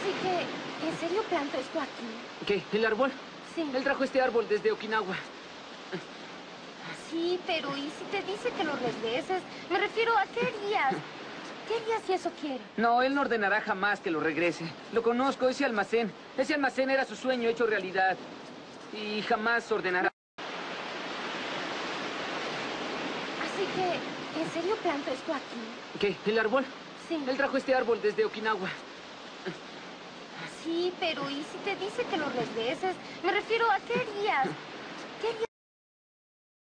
Así que, ¿en serio planto esto aquí? ¿Qué? ¿El árbol? Sí. Él trajo este árbol desde Okinawa. Sí, pero ¿y si te dice que lo regreses? Me refiero a qué harías. ¿Qué harías si eso quiere? No, él no ordenará jamás que lo regrese. Lo conozco, ese almacén. Ese almacén era su sueño hecho realidad. Y jamás ordenará. Así que, ¿en serio planto esto aquí? ¿Qué? ¿El árbol? Sí. Él trajo este árbol desde Okinawa. Sí, pero ¿y si te dice que lo regreses? Me refiero a qué harías.